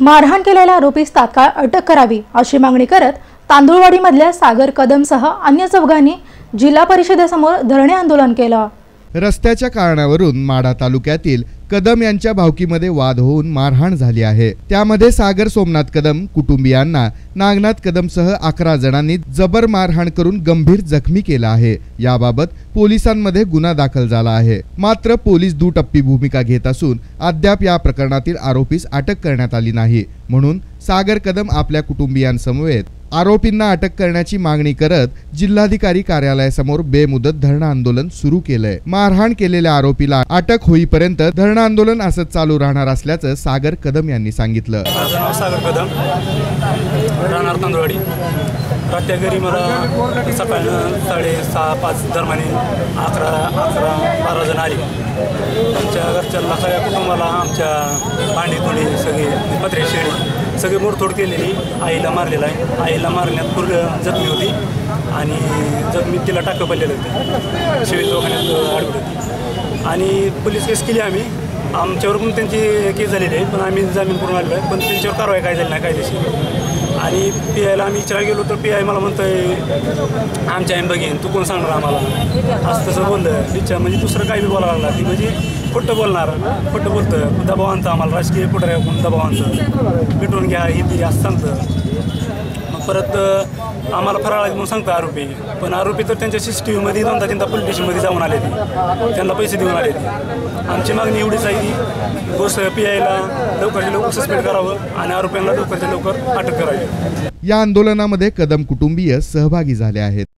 मारहाण केलेल्या आरोपीस तात्काळ अटक करावी अशी मागणी करत तांदुळवाडीमधल्या सागर कदमसह अन्य चौघांनी जिल्हा परिषदेसमोर धरणे आंदोलन केलं. रस्त्याच्या कारणावरून माढा तालुक्यातील कदम यांच्या भावकीमध्ये वाद होऊन मारहाण झाली आहे. त्यामध्ये सागर सोमनाथ कदम कुटुंबियांना नागनाथ कदमसह अकरा जणांनी जबर मारहाण करून गंभीर जखमी केला आहे. याबाबत पोलिसांमध्ये गुन्हा दाखल झाला आहे. मात्र पोलीस दुटप्पी भूमिका घेत असून अद्याप या प्रकरणातील आरोपीस अटक करण्यात आली नाही. म्हणून सागर कदम आपल्या कुटुंबियांसमवेत आरोपींना अटक करण्याची मागणी करत जिल्हाधिकारी कार्यालयासमोर बेमुदत धरणं आंदोलन सुरू केलंय. मारहाण केलेल्या आरोपीला अटक होईपर्यंत धरणं आंदोलन असंच चालू राहणार असल्याचं सागर कदम यांनी सांगितलं. माझं नाव सागर कदम. राहणार तांदुळवाडी. रात्री घरी मला सकाळी साडेसहा पाच दरम्याने अकरा अकरा बारा जण आले. आमच्या घरच्या सगळ्या कुटुंबाला आमच्या भांडी थोडी सगळे पत्रे शेळी. सगळी मोडतोड केलेली आईला मारलेला आहे. आईला मारण्यात पूर्ण जखमी होती आणि जखमी तिला टाकं पडलेलं होतं. शिवी दवाखान्यात अडकत होती. आणि पोलीस केस केली आम्ही. आमच्यावर पण त्यांची केस झालेली आहे पण आम्ही जामीन करून आलेलो आहे. पण त्यांच्यावर कारवाई काय झाली नाही कायदेशीर. आणि पी आयला आम्ही इच्छा गेलो तर पी आय मला म्हणतोय आमच्या आईन बघेन तू कोण सांगणार आम्हाला? असं तसं बोललं. तिच्या म्हणजे दुसरं काही बी बोलायला लागला. ती म्हणजे खोटं बोलणार? खोटं बोलतं दबाव आम्हाला राजकीय पुढे कोण दबाव घ्या हे असं सांगतं मग परत आम्हाला फराळ म्हणून सांगतं आरोपी. पण आरोपी तर त्यांच्या सी सी टी व्हीमध्ये दोनदा तीनदा पोलीस स्टेशनमध्ये जाऊन आले ते त्यांना पैसे देऊन आले ते आमची मागणी एवढीच आहे की गोस पी आयला लवकरच्या लवकर सस्पेंड करावं आणि आरोपींना लवकरच्या लवकर अटक करावी. या आंदोलनामध्ये कदम कुटुंबीय सहभागी झाले आहेत.